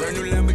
Brand new Lambo.